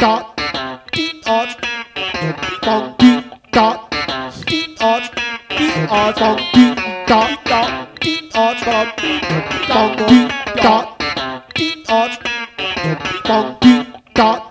dot, ding dot, ding dot, ding dot, ding dot, ding dot, dot, ding dot, ding dot, ding dot, ding dot, ding dot, bong ding dot,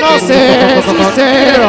No sé si cero.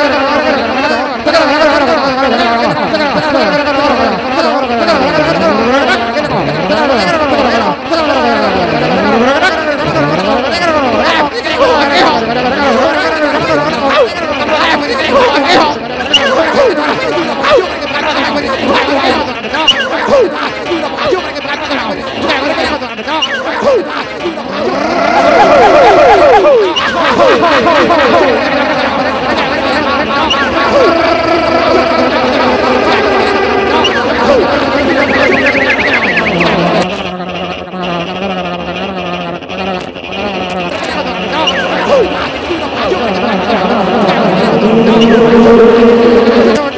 Brother. thank you.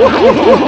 Hoo!